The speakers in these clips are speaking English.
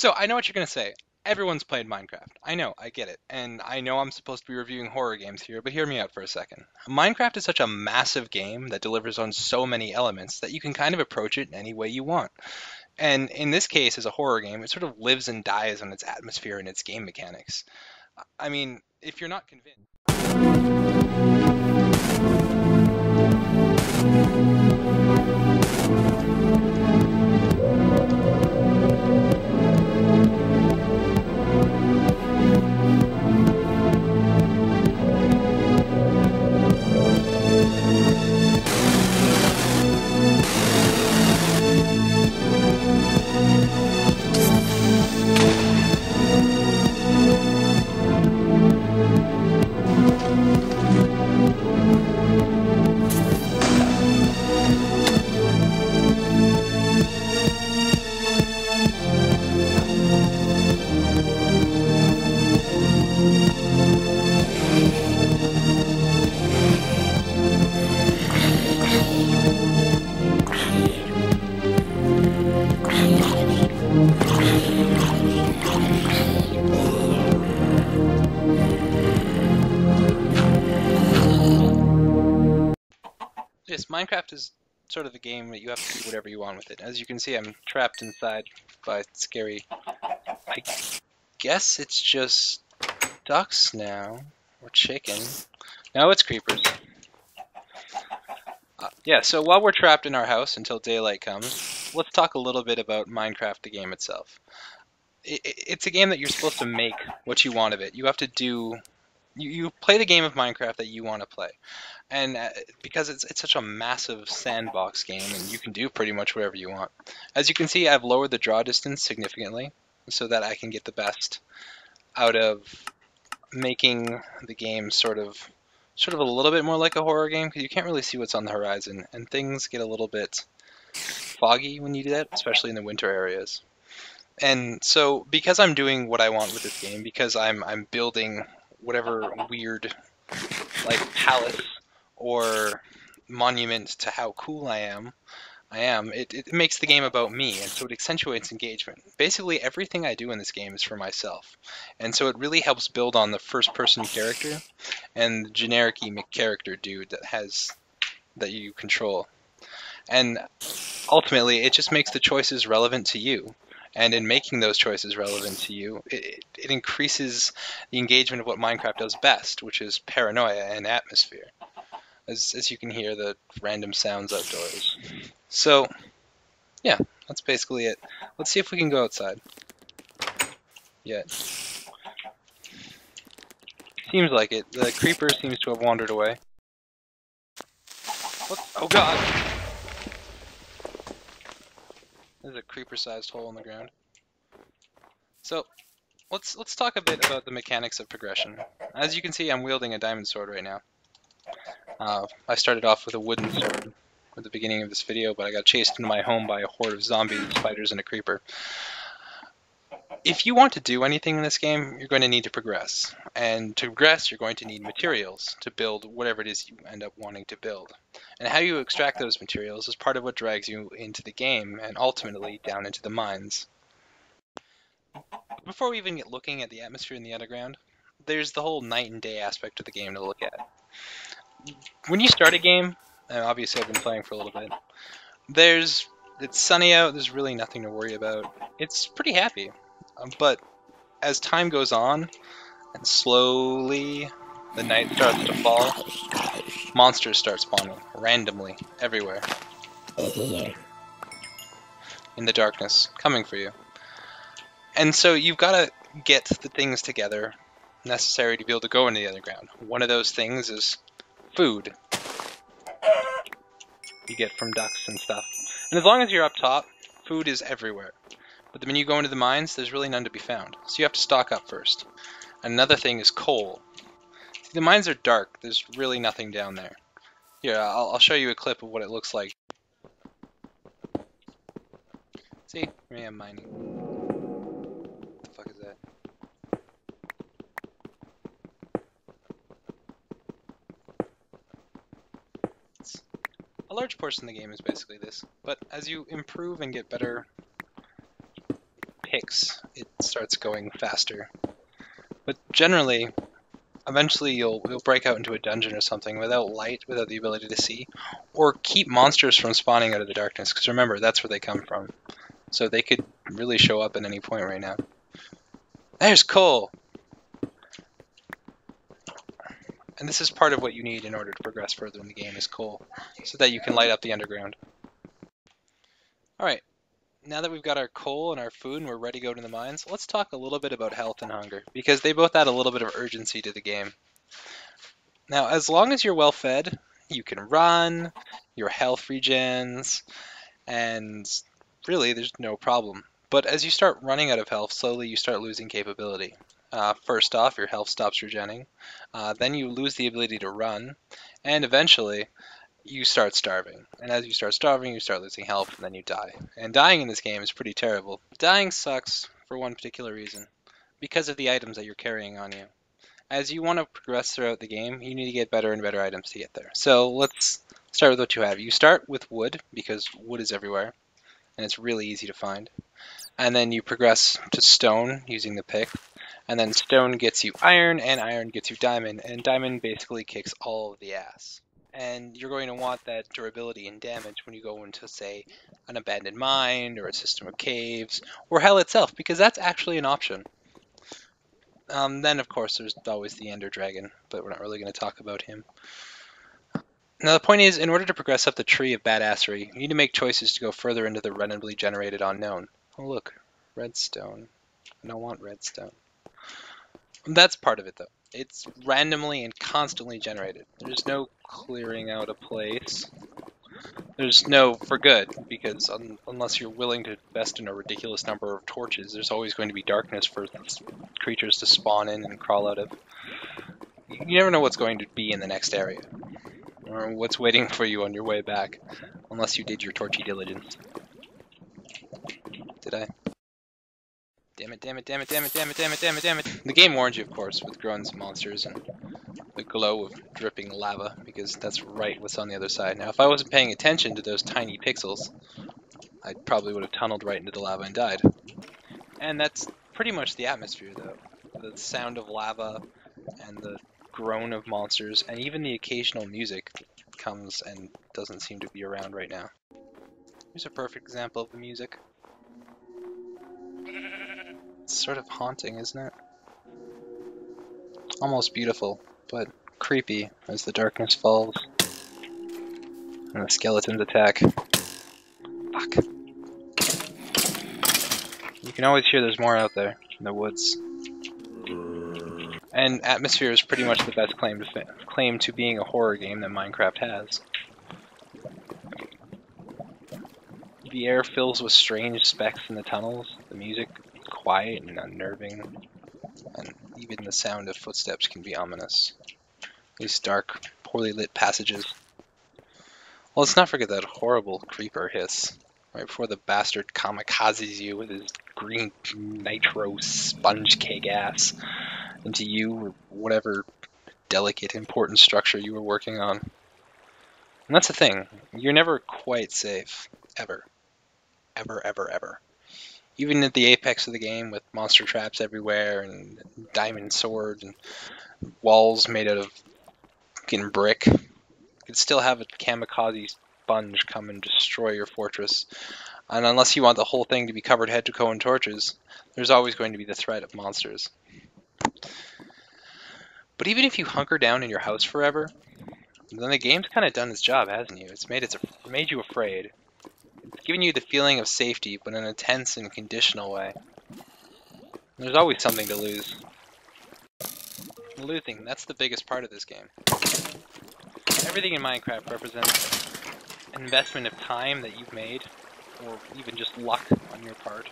So I know what you're gonna say. Everyone's played Minecraft. I know, I get it. And I know I'm supposed to be reviewing horror games here, but hear me out for a second. Minecraft is such a massive game that delivers on so many elements that you can kind of approach it in any way you want. And in this case, as a horror game, it sort of lives and dies on its atmosphere and its game mechanics. I mean, if you're not convinced. Yes, Minecraft is sort of a game that you have to do whatever you want with it. As you can see, I'm trapped inside by scary. I guess it's just ducks now, or chicken. No, it's creepers. Uh, yeah, so while we're trapped in our house until daylight comes, let's talk a little bit about Minecraft, the game itself. It, it, it's a game that you're supposed to make what you want of it. You have to do you, you play the game of Minecraft that you want to play. And uh, because it's, it's such a massive sandbox game, and you can do pretty much whatever you want. As you can see, I've lowered the draw distance significantly so that I can get the best out of making the game sort of sort of a little bit more like a horror game because you can't really see what's on the horizon and things get a little bit foggy when you do that, especially in the winter areas. And so because I'm doing what I want with this game, because I'm I'm building whatever weird like palace or monument to how cool I am, I am, it, it makes the game about me, and so it accentuates engagement. Basically, everything I do in this game is for myself, and so it really helps build on the first-person character and the generic character dude that has that you control. And ultimately, it just makes the choices relevant to you. And in making those choices relevant to you, it, it increases the engagement of what Minecraft does best, which is paranoia and atmosphere. As, as you can hear the random sounds outdoors. So, yeah, that's basically it. Let's see if we can go outside. Yet. Seems like it. The creeper seems to have wandered away. What? Oh god! There's a creeper-sized hole in the ground. So, let's let's talk a bit about the mechanics of progression. As you can see, I'm wielding a diamond sword right now. Uh, I started off with a wooden sword at the beginning of this video, but I got chased into my home by a horde of zombies, spiders, and a creeper. If you want to do anything in this game, you're going to need to progress. And to progress, you're going to need materials to build whatever it is you end up wanting to build. And how you extract those materials is part of what drags you into the game and ultimately down into the mines. Before we even get looking at the atmosphere in the underground, there's the whole night and day aspect of the game to look at. When you start a game, and obviously I've been playing for a little bit, there's it's sunny out, there's really nothing to worry about. It's pretty happy. Um, but as time goes on, and slowly the night starts to fall, monsters start spawning randomly everywhere. In the darkness, coming for you. And so you've got to get the things together necessary to be able to go into the underground. One of those things is food. You get from ducks and stuff. And as long as you're up top, food is everywhere. But when you go into the mines, there's really none to be found. So you have to stock up first. Another thing is coal. The mines are dark. There's really nothing down there. Here, I'll, I'll show you a clip of what it looks like. See? I am mining. What the fuck is that? It's a large portion of the game is basically this. But as you improve and get better picks, it starts going faster. But generally, eventually you'll you'll break out into a dungeon or something without light, without the ability to see, or keep monsters from spawning out of the darkness. Because remember, that's where they come from. So they could really show up at any point right now. There's coal. And this is part of what you need in order to progress further in the game is coal, so that you can light up the underground. Alright, now that we've got our coal and our food and we're ready to go to the mines, let's talk a little bit about health and hunger, because they both add a little bit of urgency to the game. Now, as long as you're well fed, you can run, your health regens, and really there's no problem. But as you start running out of health, slowly you start losing capability. Uh, first off, your health stops regenning. Uh, then you lose the ability to run, and eventually you start starving. And as you start starving, you start losing health, and then you die. And dying in this game is pretty terrible. Dying sucks for one particular reason, because of the items that you're carrying on you. As you want to progress throughout the game, you need to get better and better items to get there. So let's start with what you have. You start with wood, because wood is everywhere, and it's really easy to find. And then you progress to stone using the pick, and then stone gets you iron, and iron gets you diamond, and diamond basically kicks all of the ass and you're going to want that durability and damage when you go into, say, an abandoned mine or a system of caves or hell itself, because that's actually an option. Um, then, of course, there's always the Ender Dragon, but we're not really going to talk about him. Now, the point is, in order to progress up the tree of badassery, you need to make choices to go further into the randomly generated unknown. Oh, look, redstone. I don't want redstone. That's part of it, though. It's randomly and constantly generated. There's no clearing out a place. There's no for good, because un unless you're willing to invest in a ridiculous number of torches, there's always going to be darkness for creatures to spawn in and crawl out of. You never know what's going to be in the next area, or what's waiting for you on your way back, unless you did your torchy diligence. Did I? Damn it, damn it, damn it, damn it, damn it, damn it, damn it, damn it. The game warns you, of course, with grunts, monsters, and the glow of dripping lava, because that's right what's on the other side. Now, if I wasn't paying attention to those tiny pixels, I probably would have tunneled right into the lava and died. And that's pretty much the atmosphere, though. The sound of lava, and the groan of monsters, and even the occasional music comes and doesn't seem to be around right now. Here's a perfect example of the music. It's sort of haunting, isn't it? Almost beautiful, but creepy as the darkness falls. And the skeletons attack. Fuck. You can always hear there's more out there in the woods. And atmosphere is pretty much the best claim to claim to being a horror game that Minecraft has. The air fills with strange specks in the tunnels. The music quiet and unnerving, and even the sound of footsteps can be ominous. These dark, poorly lit passages. Well, let's not forget that horrible creeper hiss, right before the bastard kamikazes you with his green nitro sponge cake ass into you or whatever delicate, important structure you were working on. And that's the thing, you're never quite safe, ever. Ever, ever, ever even at the apex of the game with monster traps everywhere and diamond swords and walls made out of fucking brick, you could still have a kamikaze sponge come and destroy your fortress. And unless you want the whole thing to be covered head to toe in torches, there's always going to be the threat of monsters. But even if you hunker down in your house forever, then the game's kind of done its job, hasn't you? It's made its made you afraid giving you the feeling of safety, but in a tense and conditional way. There's always something to lose. Losing, that's the biggest part of this game. Everything in Minecraft represents an investment of time that you've made, or even just luck on your part.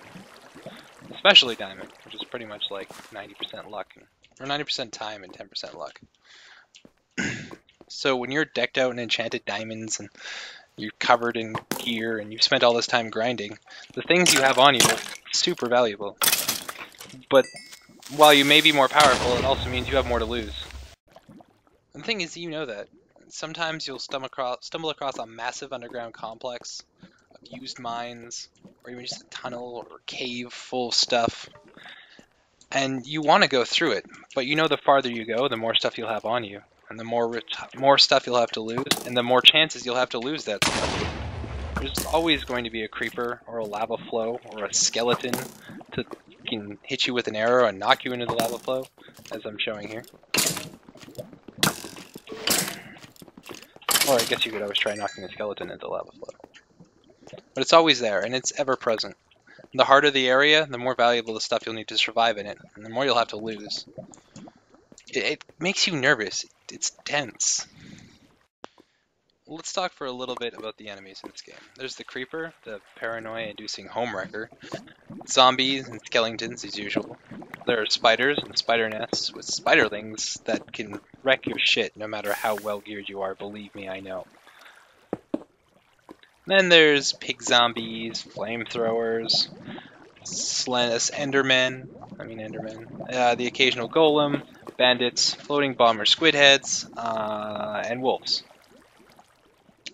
Especially Diamond, which is pretty much like 90% luck, or 90% time and 10% luck. so when you're decked out in enchanted diamonds and you're covered in gear and you've spent all this time grinding, the things you have on you are super valuable. But while you may be more powerful, it also means you have more to lose. And the thing is, you know that. Sometimes you'll stumble across, stumble across a massive underground complex of used mines, or even just a tunnel or cave full of stuff. And you want to go through it, but you know the farther you go, the more stuff you'll have on you, and the more more stuff you'll have to lose, and the more chances you'll have to lose that stuff. There's always going to be a creeper or a lava flow or a skeleton to can hit you with an arrow and knock you into the lava flow, as I'm showing here. Or I guess you could always try knocking a skeleton into the lava flow. But it's always there, and it's ever present. The harder the area, the more valuable the stuff you'll need to survive in it, and the more you'll have to lose. It, it makes you nervous. It's dense. Let's talk for a little bit about the enemies in this game. There's the Creeper, the paranoia-inducing homewrecker, zombies and skeletons as usual. There are spiders and spider nests with spiderlings that can wreck your shit no matter how well geared you are, believe me, I know. Then there's pig zombies, flamethrowers, Slenus Endermen, I mean Endermen, uh, the occasional golem, bandits, floating bomber squid heads, uh, and wolves.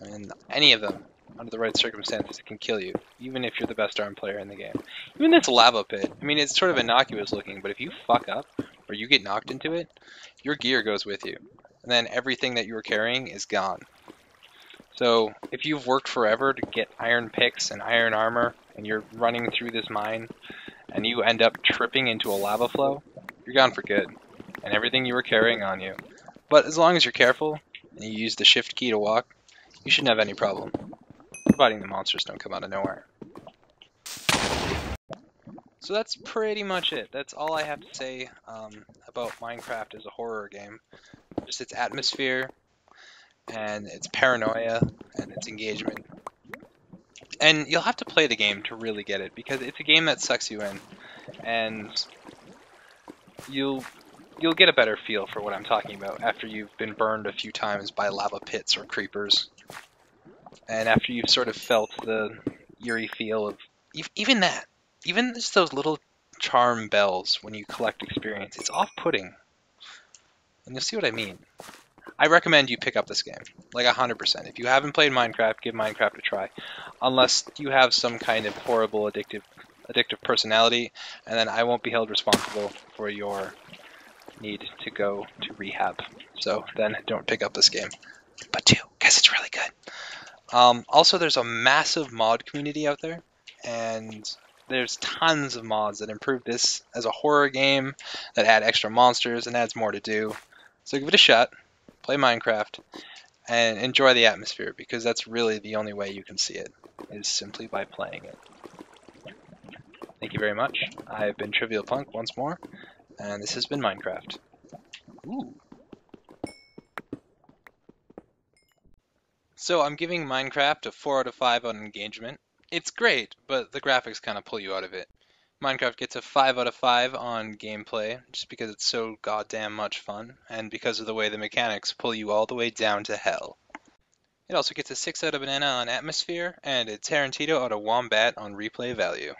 And any of them, under the right circumstances, can kill you, even if you're the best arm player in the game. Even this lava pit, I mean, it's sort of innocuous looking, but if you fuck up, or you get knocked into it, your gear goes with you. And then everything that you were carrying is gone. So if you've worked forever to get iron picks and iron armor, and you're running through this mine, and you end up tripping into a lava flow, you're gone for good, and everything you were carrying on you. But as long as you're careful, and you use the shift key to walk, you shouldn't have any problem, providing the monsters don't come out of nowhere. So that's pretty much it. That's all I have to say um, about Minecraft as a horror game. Just its atmosphere, and its paranoia and its engagement. And you'll have to play the game to really get it because it's a game that sucks you in, and you'll you'll get a better feel for what I'm talking about after you've been burned a few times by lava pits or creepers, and after you've sort of felt the eerie feel of even that, even just those little charm bells when you collect experience. It's off-putting, and you'll see what I mean. I recommend you pick up this game, like 100%. If you haven't played Minecraft, give Minecraft a try. Unless you have some kind of horrible addictive addictive personality, and then I won't be held responsible for your need to go to rehab. So then don't pick up this game. But do, because it's really good. Um, also, there's a massive mod community out there, and there's tons of mods that improve this as a horror game, that add extra monsters, and adds more to do. So give it a shot play Minecraft, and enjoy the atmosphere because that's really the only way you can see it, is simply by playing it. Thank you very much. I've been Trivial Punk once more, and this has been Minecraft. Ooh. So I'm giving Minecraft a 4 out of 5 on engagement. It's great, but the graphics kind of pull you out of it. Minecraft gets a 5 out of 5 on gameplay, just because it's so goddamn much fun, and because of the way the mechanics pull you all the way down to hell. It also gets a 6 out of banana on atmosphere, and a Tarantino out of wombat on replay value.